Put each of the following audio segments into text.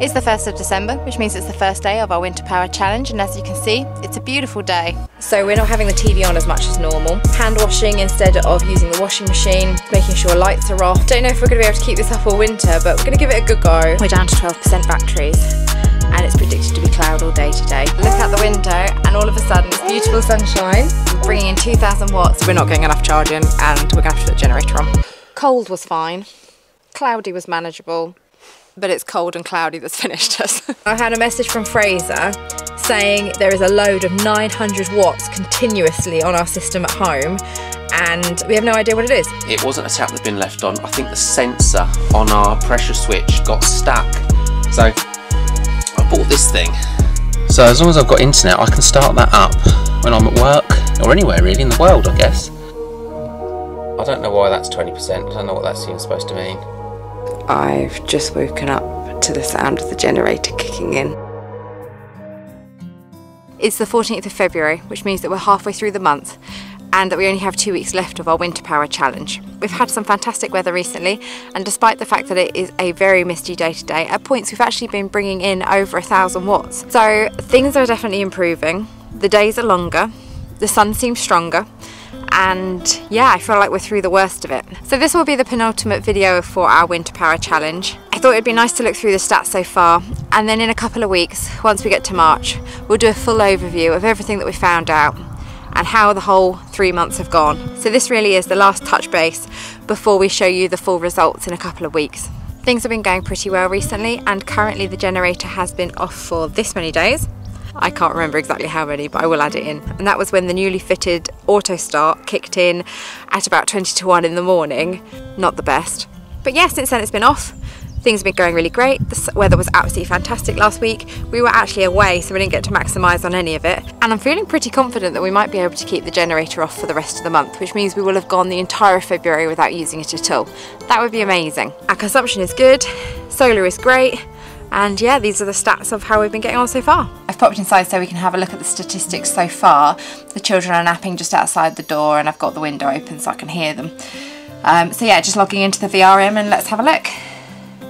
It's the 1st of December, which means it's the first day of our Winter Power Challenge, and as you can see, it's a beautiful day. So we're not having the TV on as much as normal. Hand washing instead of using the washing machine, making sure lights are off. Don't know if we're going to be able to keep this up all winter, but we're going to give it a good go. We're down to 12% batteries, and it's predicted to be cloud all day today. Look out the window, and all of a sudden it's beautiful sunshine, bringing in 2,000 watts. We're not getting enough charging, and we're going to have to put the generator on. Cold was fine. Cloudy was manageable but it's cold and cloudy that's finished us. I had a message from Fraser saying there is a load of 900 watts continuously on our system at home and we have no idea what it is. It wasn't a tap that's been left on. I think the sensor on our pressure switch got stuck. So I bought this thing. So as long as I've got internet, I can start that up when I'm at work or anywhere really in the world, I guess. I don't know why that's 20%. I don't know what that seems supposed to mean. I've just woken up to the sound of the generator kicking in. It's the 14th of February, which means that we're halfway through the month and that we only have two weeks left of our winter power challenge. We've had some fantastic weather recently and despite the fact that it is a very misty day today, at points we've actually been bringing in over a thousand watts. So things are definitely improving. The days are longer, the sun seems stronger and yeah I feel like we're through the worst of it. So this will be the penultimate video for our winter power challenge. I thought it'd be nice to look through the stats so far and then in a couple of weeks once we get to March we'll do a full overview of everything that we found out and how the whole three months have gone. So this really is the last touch base before we show you the full results in a couple of weeks. Things have been going pretty well recently and currently the generator has been off for this many days I can't remember exactly how many, but I will add it in. And that was when the newly fitted auto start kicked in at about 20 to 1 in the morning. Not the best. But yeah, since then it's been off. Things have been going really great. The weather was absolutely fantastic last week. We were actually away, so we didn't get to maximise on any of it. And I'm feeling pretty confident that we might be able to keep the generator off for the rest of the month, which means we will have gone the entire February without using it at all. That would be amazing. Our consumption is good, solar is great, and yeah, these are the stats of how we've been getting on so far. I've popped inside so we can have a look at the statistics so far. The children are napping just outside the door and I've got the window open so I can hear them. Um, so yeah, just logging into the VRM and let's have a look.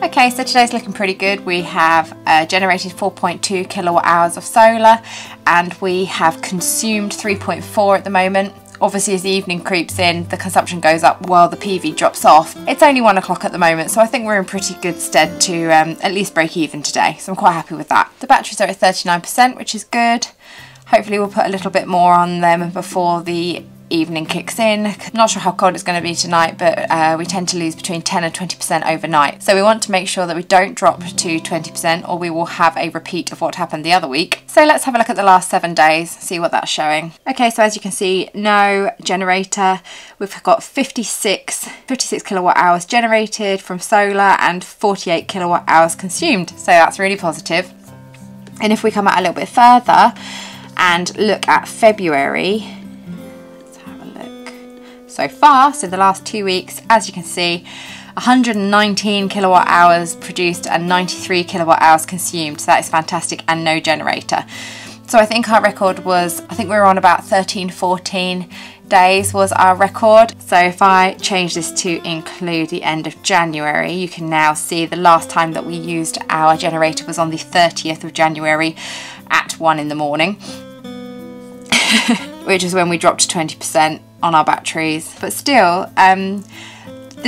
Okay, so today's looking pretty good. We have uh, generated 4.2 kilowatt hours of solar and we have consumed 3.4 at the moment obviously as the evening creeps in the consumption goes up while the PV drops off. It's only one o'clock at the moment so I think we're in pretty good stead to um, at least break even today so I'm quite happy with that. The batteries are at 39% which is good. Hopefully we'll put a little bit more on them before the evening kicks in. Not sure how cold it's going to be tonight, but uh, we tend to lose between 10 and 20% overnight. So we want to make sure that we don't drop to 20% or we will have a repeat of what happened the other week. So let's have a look at the last seven days, see what that's showing. Okay, so as you can see, no generator. We've got 56, 56 kilowatt hours generated from solar and 48 kilowatt hours consumed. So that's really positive. And if we come out a little bit further and look at February, so far, so the last two weeks, as you can see, 119 kilowatt hours produced and 93 kilowatt hours consumed. So that is fantastic and no generator. So I think our record was, I think we were on about 13, 14 days was our record. So if I change this to include the end of January, you can now see the last time that we used our generator was on the 30th of January at one in the morning, which is when we dropped to 20% on our batteries. But still, um,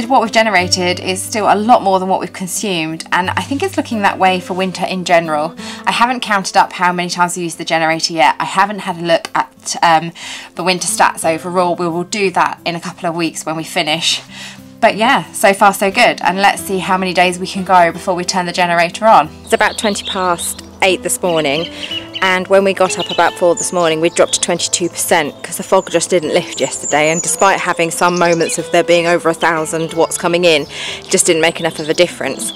what we've generated is still a lot more than what we've consumed and I think it's looking that way for winter in general. I haven't counted up how many times we used the generator yet. I haven't had a look at um, the winter stats overall. We will do that in a couple of weeks when we finish. But yeah, so far so good and let's see how many days we can go before we turn the generator on. It's about 20 past 8 this morning and when we got up about four this morning we dropped to 22% because the fog just didn't lift yesterday. And despite having some moments of there being over a thousand watts coming in just didn't make enough of a difference.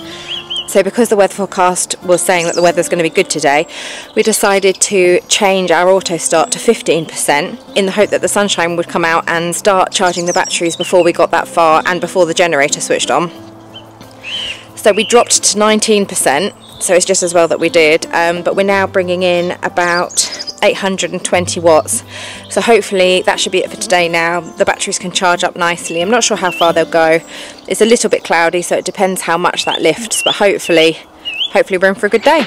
So because the weather forecast was saying that the weather's going to be good today we decided to change our auto start to 15% in the hope that the sunshine would come out and start charging the batteries before we got that far and before the generator switched on. So we dropped to 19% so it's just as well that we did. Um, but we're now bringing in about 820 watts. So hopefully that should be it for today now. The batteries can charge up nicely. I'm not sure how far they'll go. It's a little bit cloudy so it depends how much that lifts but hopefully hopefully we're in for a good day.